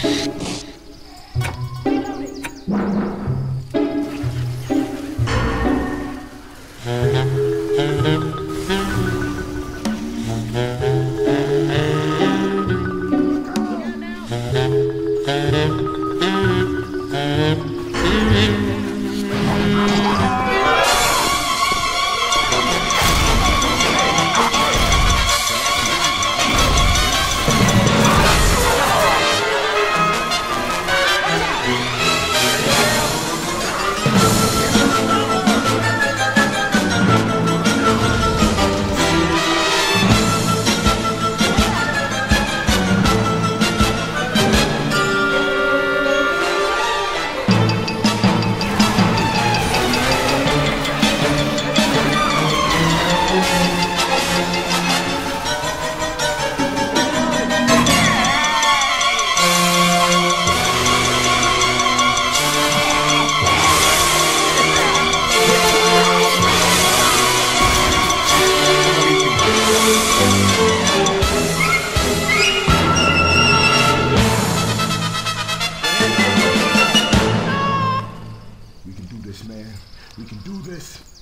We this, man. We can do this.